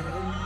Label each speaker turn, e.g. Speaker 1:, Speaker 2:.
Speaker 1: Oh,